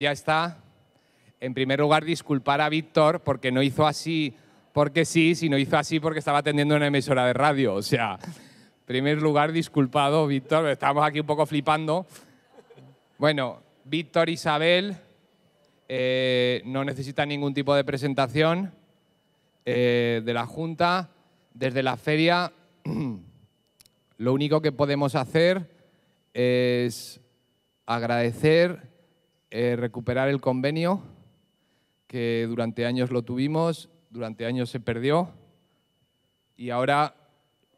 Ya está. En primer lugar, disculpar a Víctor porque no hizo así porque sí, sino hizo así porque estaba atendiendo una emisora de radio. O sea, en primer lugar, disculpado, Víctor, estamos aquí un poco flipando. Bueno, Víctor, Isabel, eh, no necesita ningún tipo de presentación eh, de la Junta. Desde la feria, lo único que podemos hacer es agradecer, eh, recuperar el convenio, que durante años lo tuvimos, durante años se perdió y ahora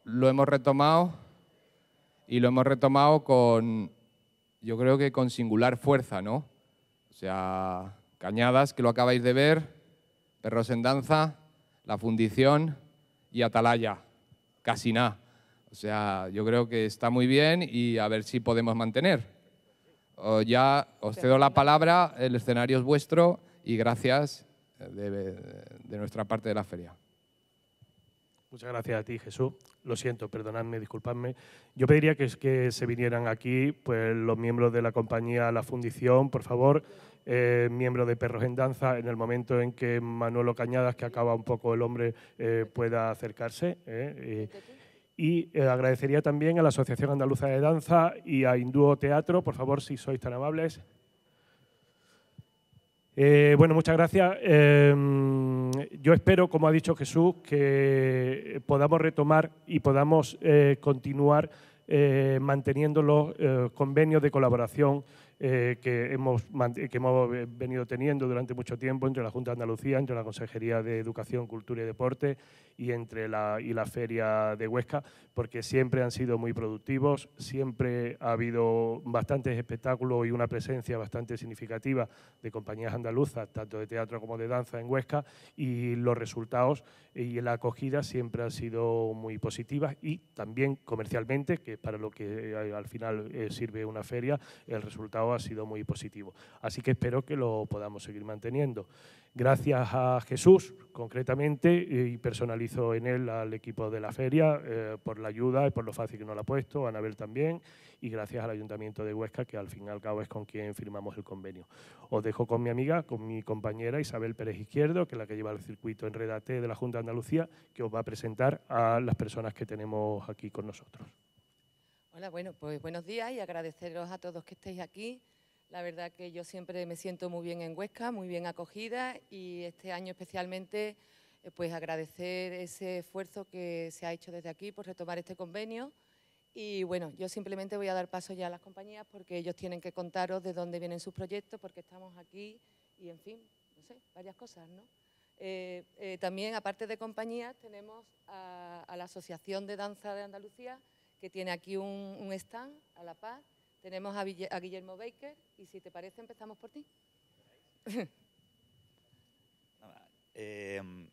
lo hemos retomado y lo hemos retomado con, yo creo que con singular fuerza, ¿no? O sea, Cañadas, que lo acabáis de ver, Perros en Danza, La Fundición y Atalaya, casi nada. O sea, yo creo que está muy bien y a ver si podemos mantener. Ya os cedo la palabra, el escenario es vuestro y gracias de, de nuestra parte de la feria. Muchas gracias a ti, Jesús. Lo siento, perdonadme, disculpadme. Yo pediría que, que se vinieran aquí pues, los miembros de la compañía La Fundición, por favor, eh, miembro de Perros en Danza, en el momento en que Manolo Cañadas, que acaba un poco el hombre, eh, pueda acercarse. Eh, agradecería también a la Asociación Andaluza de Danza y a Indúo Teatro, por favor, si sois tan amables. bueno, muchas gracias. yo espero, como ha dicho Jesús, que podamos retomar y podamos continuar manteniendo los convenios de colaboración eh, que, hemos, que hemos venido teniendo durante mucho tiempo entre la Junta de Andalucía, entre la Consejería de Educación, Cultura y Deporte y entre la, y la Feria de Huesca, porque siempre han sido muy productivos, siempre ha habido bastantes espectáculos y una presencia bastante significativa de compañías andaluzas, tanto de teatro como de danza en Huesca, y los resultados y la acogida siempre han sido muy positivas y también comercialmente, que para lo que eh, al final eh, sirve una feria, el resultado ha sido muy positivo. Así que espero que lo podamos seguir manteniendo. Gracias a Jesús, concretamente, y personalizo en él al equipo de la feria eh, por la ayuda y por lo fácil que nos lo ha puesto, a Anabel también, y gracias al Ayuntamiento de Huesca, que al fin y al cabo es con quien firmamos el convenio. Os dejo con mi amiga, con mi compañera Isabel Pérez Izquierdo, que es la que lleva el circuito en Redate de la Junta de Andalucía, que os va a presentar a las personas que tenemos aquí con nosotros. Hola, bueno, pues buenos días y agradeceros a todos que estéis aquí. La verdad que yo siempre me siento muy bien en Huesca, muy bien acogida y este año especialmente eh, pues agradecer ese esfuerzo que se ha hecho desde aquí por retomar este convenio. Y bueno, yo simplemente voy a dar paso ya a las compañías porque ellos tienen que contaros de dónde vienen sus proyectos, porque estamos aquí y en fin, no sé, varias cosas, ¿no? Eh, eh, también, aparte de compañías, tenemos a, a la Asociación de Danza de Andalucía, que tiene aquí un, stand a la paz. Tenemos a, Guillermo Baker y si te parece empezamos por ti. Em,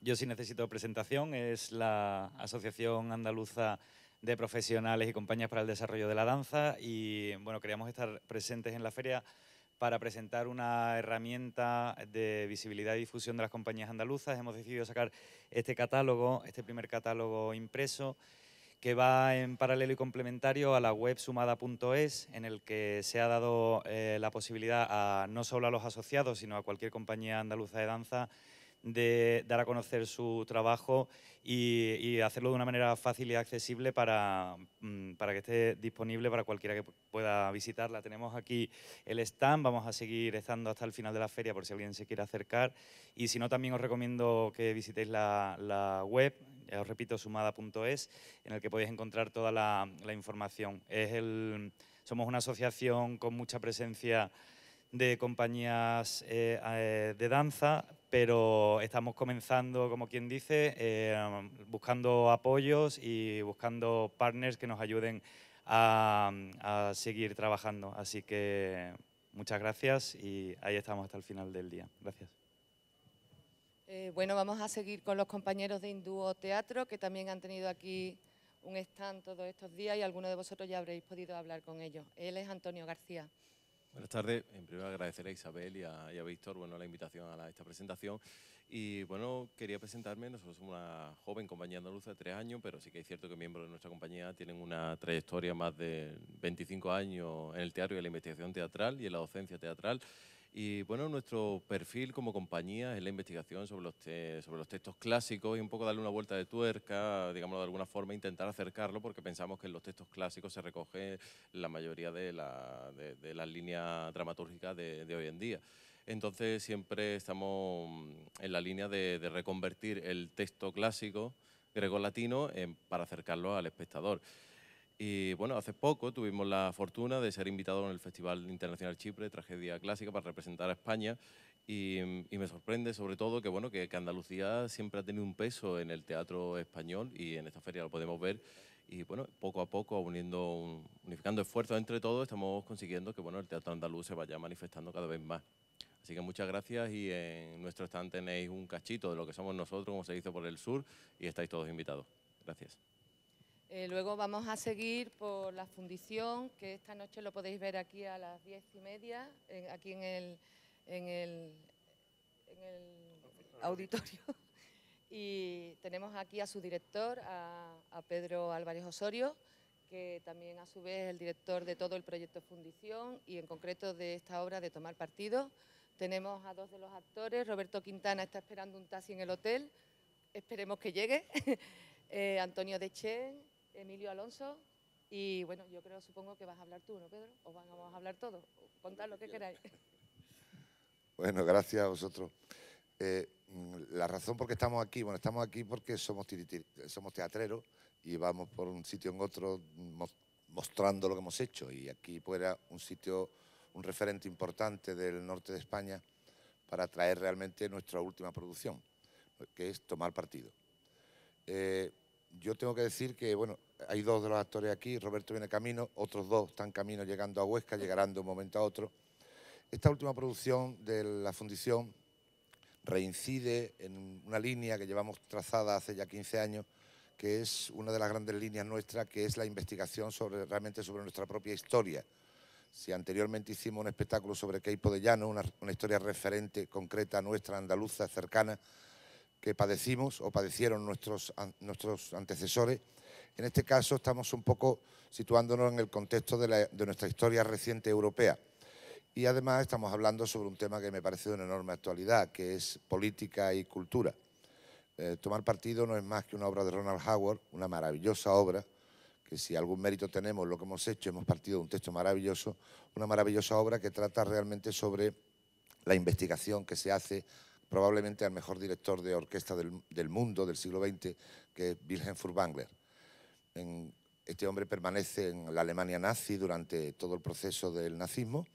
yo sí necesito presentación, es la Asociación Andaluza de Profesionales y Compañías para el Desarrollo de la Danza y bueno, queríamos estar presentes en la feria para presentar una herramienta de visibilidad y difusión de las compañías andaluzas. Hemos decidido sacar este catálogo, este primer catálogo impreso, que va en paralelo y complementario a la web sumada.es, en el que se ha dado eh, la posibilidad a no solo a los asociados, sino a cualquier compañía andaluza de danza de dar a conocer su trabajo y, hacerlo de una manera fácil y accesible para, mm, para, que esté disponible para cualquiera que pueda visitarla. Tenemos aquí el stand, vamos a seguir estando hasta el final de la feria por si alguien se quiere acercar y si no también os recomiendo que visitéis la, la web ya os repito, sumada.es, en el que podéis encontrar toda la, información. Es el, somos una asociación con mucha presencia de compañías eh, eh, de danza, pero estamos comenzando, como quien dice, eh, buscando apoyos y buscando partners que nos ayuden a seguir trabajando. Así que muchas gracias y ahí estamos hasta el final del día. Gracias. Eh, bueno, vamos a seguir con los compañeros de Indúo Teatro, que también han tenido aquí un stand todos estos días y algunos de vosotros ya habréis podido hablar con ellos. Él es Antonio García. Buenas tardes. En primer lugar, agradecer a Isabel y a, Víctor bueno, la invitación a esta presentación. Y bueno, quería presentarme. Nosotros somos una joven compañía andaluza de tres años, pero sí que es cierto que miembros de nuestra compañía tienen una trayectoria más de 25 años en el teatro y en la investigación teatral y en la docencia teatral. Y bueno, nuestro perfil como compañía es la investigación sobre los, sobre los textos clásicos y un poco darle una vuelta de tuerca, digámoslo de alguna forma, intentar acercarlo porque pensamos que en los textos clásicos se recoge la mayoría de, la, de, las líneas dramatúrgicas de, de, hoy en día. Entonces siempre estamos en la línea de, reconvertir el texto clásico greco-latino para acercarlo al espectador. Y bueno, hace poco tuvimos la fortuna de ser invitados en el Festival Internacional Chipre, Tragedia Clásica, para representar a España. Y, me sorprende sobre todo que, bueno, que, Andalucía siempre ha tenido un peso en el teatro español y en esta feria lo podemos ver. Y bueno, poco a poco, uniendo, unificando esfuerzos entre todos, estamos consiguiendo que bueno, el teatro andaluz se vaya manifestando cada vez más. Así que muchas gracias y en nuestro stand tenéis un cachito de lo que somos nosotros, como se dice por el sur, y estáis todos invitados. Gracias. Eh, luego vamos a seguir por la fundición, que esta noche lo podéis ver aquí a las diez y media, aquí en el, auditorio. Y tenemos aquí a su director, a, a, Pedro Álvarez Osorio, que también a su vez es el director de todo el proyecto Fundición y en concreto de esta obra de Tomar Partido. Tenemos a dos de los actores, Roberto Quintana está esperando un taxi en el hotel, esperemos que llegue, eh, Antonio Dechen, Emilio Alonso. Y bueno, yo creo, supongo que vas a hablar tú, ¿no, Pedro? ¿O vamos a hablar todos? Contad lo que queráis. Bueno, gracias a vosotros. Eh, la razón por qué estamos aquí, bueno, estamos aquí porque somos, somos teatreros y vamos por un sitio en otro mostrando lo que hemos hecho. Y aquí fuera un sitio, un referente importante del norte de España para traer realmente nuestra última producción, que es Tomar Partido. Eh, yo tengo que decir que, bueno, hay dos de los actores aquí, Roberto viene camino, otros dos están camino llegando a Huesca, llegarán de un momento a otro. Esta última producción de la fundición reincide en una línea que llevamos trazada hace ya 15 años, que es una de las grandes líneas nuestras, que es la investigación sobre, realmente sobre nuestra propia historia. Si anteriormente hicimos un espectáculo sobre Queipo de Llano, una, una historia referente, concreta, nuestra, andaluza, cercana, que padecimos o padecieron nuestros, nuestros antecesores. En este caso estamos un poco situándonos en el contexto de, nuestra historia reciente europea. Y además estamos hablando sobre un tema que me parece de una enorme actualidad, que es política y cultura. Eh, tomar partido no es más que una obra de Ronald Howard, una maravillosa obra, que si algún mérito tenemos lo que hemos hecho, hemos partido de un texto maravilloso, una maravillosa obra que trata realmente sobre la investigación que se hace probablemente al mejor director de orquesta del, mundo del siglo XX, que es Wilhelm Furtwängler. Este hombre permanece en la Alemania nazi durante todo el proceso del nazismo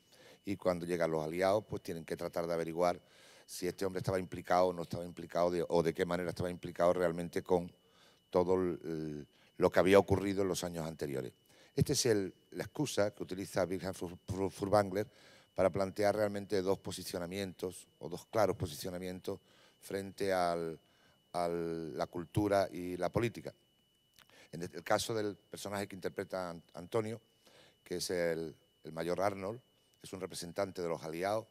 y cuando llegan los aliados pues tienen que tratar de averiguar si este hombre estaba implicado o no estaba implicado o de qué manera estaba implicado realmente con todo lo que había ocurrido en los años anteriores. Esta es la excusa que utiliza Wilhelm Furtwängler para plantear realmente dos posicionamientos o dos claros posicionamientos frente a la cultura y la política. En el caso del personaje que interpreta Antonio, que es el, mayor Arnold, es un representante de los aliados,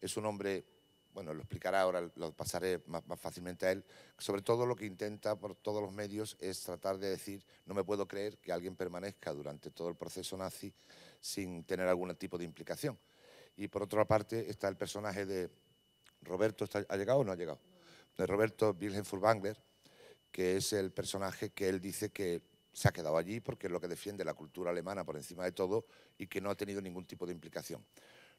es un hombre, bueno, lo explicará ahora, lo pasaré más, más, fácilmente a él, sobre todo lo que intenta por todos los medios es tratar de decir, no me puedo creer que alguien permanezca durante todo el proceso nazi sin tener algún tipo de implicación. Y por otra parte está el personaje de Roberto, ¿ha llegado o no ha llegado? De Roberto Wilhelm Furtwängler, que es el personaje que él dice que se ha quedado allí porque es lo que defiende la cultura alemana por encima de todo y que no ha tenido ningún tipo de implicación.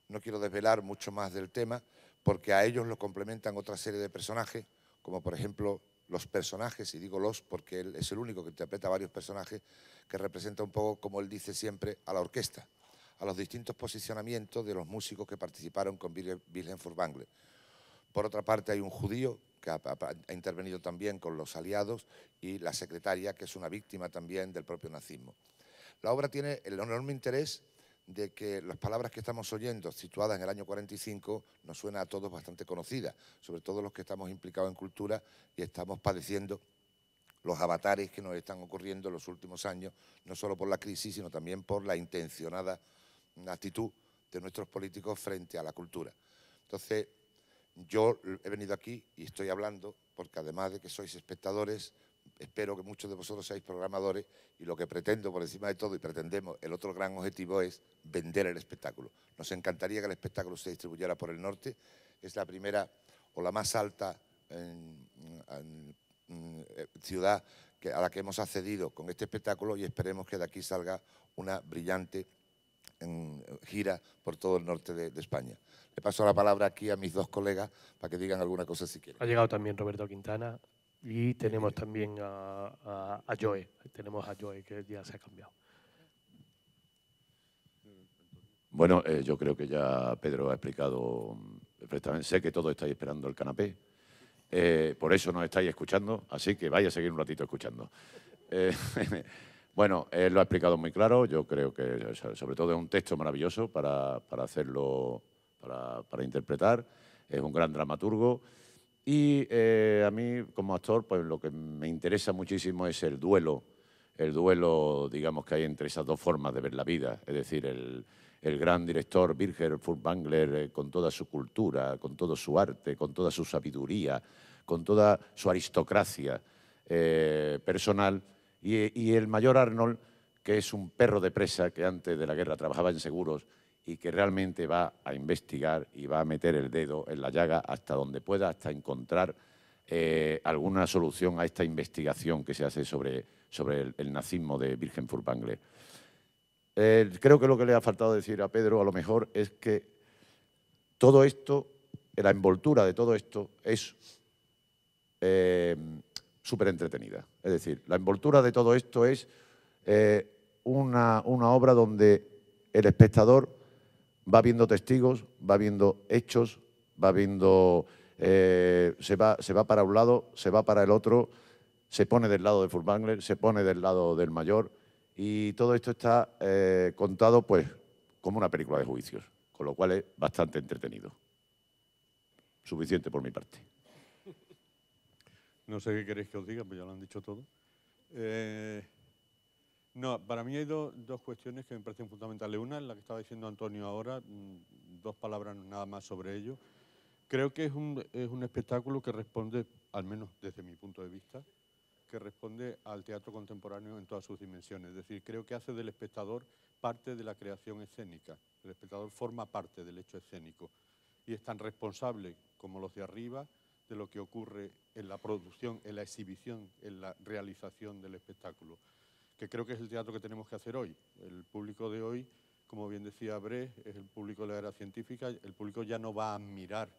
No quiero desvelar mucho más del tema porque a ellos lo complementan otra serie de personajes, como por ejemplo los personajes, y digo los porque él es el único que interpreta varios personajes, que representa un poco, como él dice siempre, a la orquesta a los distintos posicionamientos de los músicos que participaron con Wilhelm Furtwängler. Por otra parte, hay un judío que ha, intervenido también con los aliados y la secretaria, que es una víctima también del propio nazismo. La obra tiene el enorme interés de que las palabras que estamos oyendo, situadas en el año 45, nos suena a todos bastante conocidas, sobre todo los que estamos implicados en cultura y estamos padeciendo los avatares que nos están ocurriendo en los últimos años, no solo por la crisis, sino también por la intencionada actitud de nuestros políticos frente a la cultura. Entonces, yo he venido aquí y estoy hablando porque además de que sois espectadores, espero que muchos de vosotros seáis programadores y lo que pretendo por encima de todo y pretendemos, el otro gran objetivo es vender el espectáculo. Nos encantaría que el espectáculo se distribuyera por el norte, es la primera o la más alta ciudad a la que hemos accedido con este espectáculo y esperemos que de aquí salga una brillante gira por todo el norte de, España. Le paso la palabra aquí a mis dos colegas para que digan alguna cosa si quieren. Ha llegado también Roberto Quintana y tenemos también a, a, Joe. Tenemos a Joe que ya se ha cambiado. Bueno, eh, yo creo que ya Pedro ha explicado perfectamente. Sé que todos estáis esperando el canapé. Eh, por eso nos estáis escuchando, así que vaya a seguir un ratito escuchando. Eh, bueno, él lo ha explicado muy claro, yo creo que sobre todo es un texto maravilloso para, hacerlo, para, interpretar, es un gran dramaturgo y eh, a mí como actor pues lo que me interesa muchísimo es el duelo, el duelo digamos que hay entre esas dos formas de ver la vida, es decir, el, el gran director Birger Furtwängler eh, con toda su cultura, con todo su arte, con toda su sabiduría, con toda su aristocracia eh, personal, y, el mayor Arnold, que es un perro de presa que antes de la guerra trabajaba en seguros y que realmente va a investigar y va a meter el dedo en la llaga hasta donde pueda, hasta encontrar eh, alguna solución a esta investigación que se hace sobre, sobre el, nazismo de Virgen Furtwängler. Eh, creo que lo que le ha faltado decir a Pedro a lo mejor es que todo esto, la envoltura de todo esto es eh, súper entretenida. Es decir, la envoltura de todo esto es eh, una, obra donde el espectador va viendo testigos, va viendo hechos, va viendo, se, va, se va para un lado, se va para el otro, se pone del lado de Furtwängler, se pone del lado del mayor, y todo esto está eh, contado pues como una película de juicios, con lo cual es bastante entretenido. Suficiente por mi parte. No sé qué queréis que os diga, pues ya lo han dicho todo. Eh, no, para mí hay dos cuestiones que me parecen fundamentales. Una la que estaba diciendo Antonio ahora, mm, dos palabras nada más sobre ello. Creo que es un, es un espectáculo que responde, al menos desde mi punto de vista, que responde al teatro contemporáneo en todas sus dimensiones. Es decir, creo que hace del espectador parte de la creación escénica. El espectador forma parte del hecho escénico y es tan responsable como los de arriba de lo que ocurre en la producción, en la exhibición, en la realización del espectáculo, que creo que es el teatro que tenemos que hacer hoy. El público de hoy, como bien decía Bre, es el público de la era científica, el público ya no va a admirar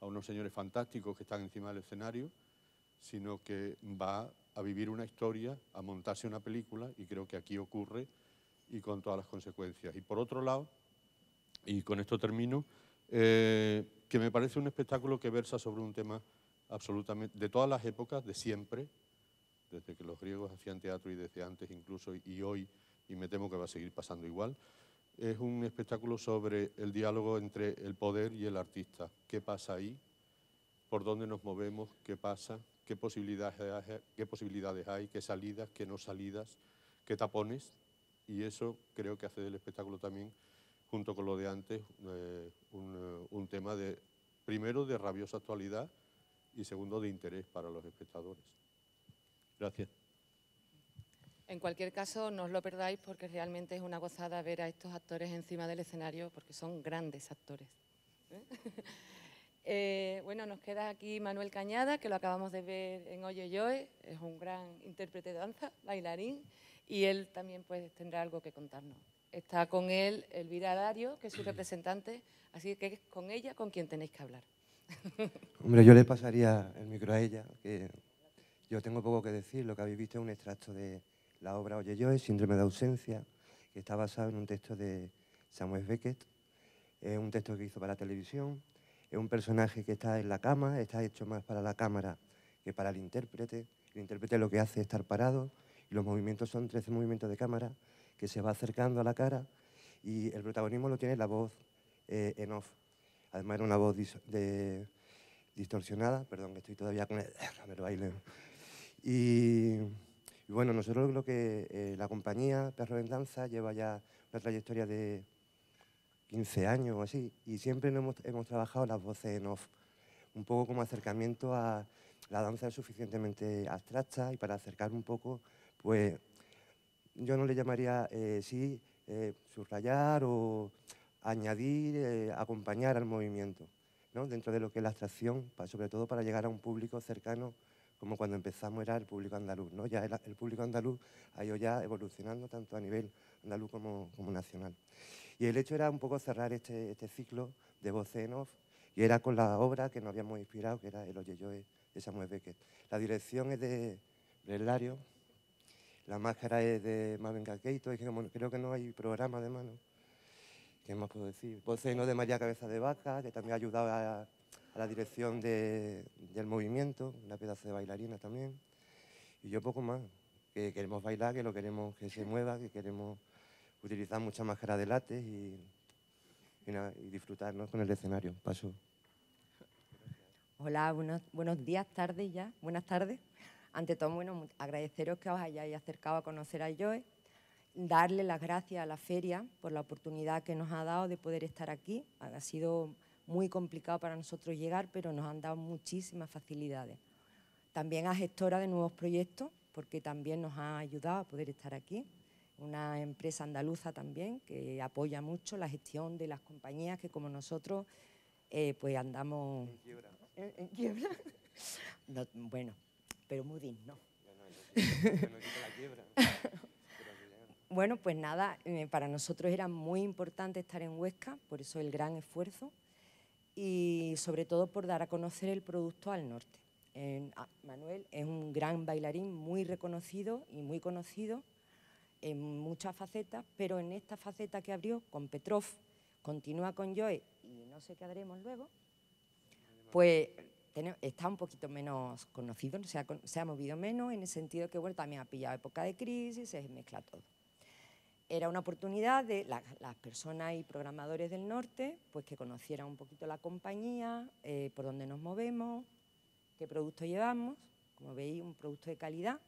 a unos señores fantásticos que están encima del escenario, sino que va a vivir una historia, a montarse una película, y creo que aquí ocurre y con todas las consecuencias. Y por otro lado, y con esto termino, eh, que me parece un espectáculo que versa sobre un tema absolutamente de todas las épocas, de siempre, desde que los griegos hacían teatro y desde antes incluso y hoy, y me temo que va a seguir pasando igual, es un espectáculo sobre el diálogo entre el poder y el artista. ¿Qué pasa ahí? ¿Por dónde nos movemos? ¿Qué pasa? qué posibilidades, qué posibilidades hay, qué salidas, qué no salidas, qué tapones, y eso creo que hace del espectáculo también, junto con lo de antes, eh, un, un, tema de, primero, de rabiosa actualidad y segundo, de interés para los espectadores. Gracias. En cualquier caso, no os lo perdáis porque realmente es una gozada ver a estos actores encima del escenario porque son grandes actores. ¿eh? Eh, bueno, nos queda aquí Manuel Cañada, que lo acabamos de ver en Oye es un gran intérprete de danza, bailarín, y él también pues, tendrá algo que contarnos. Está con él Elvira Dario, que es su representante, así que es con ella con quien tenéis que hablar. Hombre, yo le pasaría el micro a ella, que yo tengo poco que decir, lo que habéis visto es un extracto de la obra Oye Joe, Síndrome de ausencia, que está basado en un texto de Samuel Beckett, es un texto que hizo para la televisión, es un personaje que está en la cama, está hecho más para la cámara que para el intérprete. El intérprete lo que hace es estar parado y los movimientos son 13 movimientos de cámara que se va acercando a la cara y el protagonismo lo tiene la voz eh, en off. Además era una voz distorsionada, perdón, que estoy todavía con el, baile. Y, bueno, nosotros lo que eh, la compañía Perro en Danza lleva ya una trayectoria de 15 años o así, y siempre hemos, hemos trabajado las voces en off, un poco como acercamiento a la danza suficientemente abstracta y para acercar un poco, pues yo no le llamaría, eh, sí, eh, subrayar o añadir, eh, acompañar al movimiento, ¿no? dentro de lo que es la abstracción, sobre todo para llegar a un público cercano como cuando empezamos era el público andaluz. ¿no? Ya el, público andaluz ha ido ya evolucionando tanto a nivel andaluz como, como nacional. Y el hecho era un poco cerrar este, este ciclo de voz en off y era con la obra que nos habíamos inspirado, que era El Oye Yoe de Samuel Beckett. La dirección es de Brelario, la máscara es de Marvin Caqueito, y creo que no hay programa de mano. ¿Qué más puedo decir? Voz en off de María Cabeza de Vaca, que también ha ayudado a, la dirección de, del movimiento, una pedazo de bailarina también. Y yo poco más, que queremos bailar, que lo queremos que se mueva, que queremos utilizar mucha máscara de látex y, y, y disfrutar con el escenario. Paso. Hola, buenos, buenos días, tardes ya, buenas tardes. Ante todo, bueno, agradeceros que os hayáis acercado a conocer a Joe, darle las gracias a la feria por la oportunidad que nos ha dado de poder estar aquí. Ha sido muy complicado para nosotros llegar, pero nos han dado muchísimas facilidades. También a gestora de nuevos proyectos, porque también nos ha ayudado a poder estar aquí. Una empresa andaluza también que apoya mucho la gestión de las compañías que como nosotros eh, pues andamos... En quiebra. ¿En, en quiebra? No, bueno, pero muy digno. Bueno, pues nada, eh, para nosotros era muy importante estar en Huesca, por eso el gran esfuerzo y sobre todo por dar a conocer el producto al norte. Ah, Manuel es un gran bailarín muy reconocido y muy conocido en muchas facetas, pero en esta faceta que abrió con Petrov, continúa con Joe y no sé qué haremos luego, pues está un poquito menos conocido, se ha, se ha movido menos en el sentido que bueno, también ha pillado época de crisis, se mezcla todo era una oportunidad de las personas y programadores del norte pues que conocieran un poquito la compañía, eh, por dónde nos movemos, qué producto llevamos, como veis, un producto de calidad.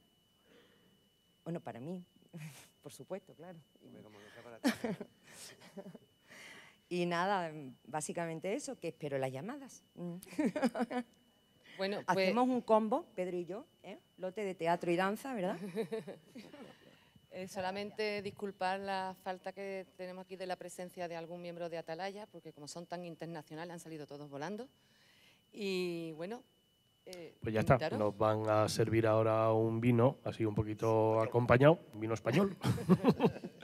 Bueno, para mí, por supuesto, claro. y nada, básicamente eso, que espero las llamadas. Bueno, pues... Hacemos un combo, Pedro y yo, ¿eh? lote de teatro y danza, ¿verdad? Eh, solamente disculpar la falta que tenemos aquí de la presencia de algún miembro de Atalaya, porque como son tan internacionales han salido todos volando. Y bueno... Eh, pues ya está, nos van a servir ahora un vino, así un poquito acompañado, un vino español.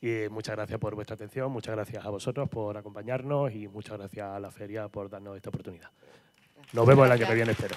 y muchas gracias por vuestra atención, muchas gracias a vosotros por acompañarnos y muchas gracias a la feria por darnos esta oportunidad. Nos vemos el año que viene, espero.